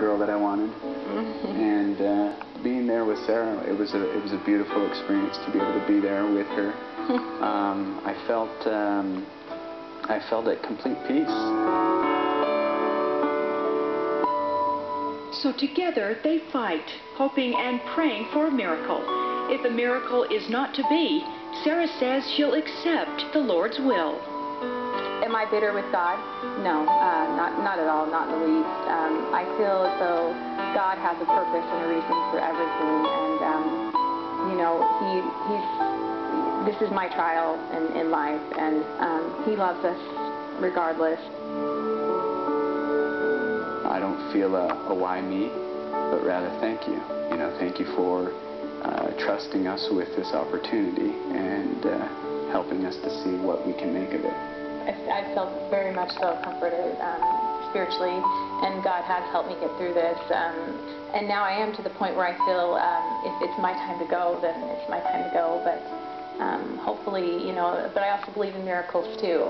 girl that I wanted. and uh, being there with Sarah, it was a it was a beautiful experience to be able to be there with her. um, I felt um, I felt at complete peace. So together they fight, hoping and praying for a miracle. If a miracle is not to be, Sarah says she'll accept the Lord's will. Am I bitter with God? No, uh, not not at all, not in the least. Um, I feel as though God has a purpose and a reason for everything, and um, you know, He He's this is my trial in, in life, and um, He loves us regardless. I don't feel a, a why me, but rather thank you. You know, thank you for uh, trusting us with this opportunity and uh, helping us to see what we can make of it. I, I felt very much so comforted um, spiritually, and God has helped me get through this. Um, and now I am to the point where I feel um, if it's my time to go, then it's my time to go. But um, hopefully, you know, but I also believe in miracles too.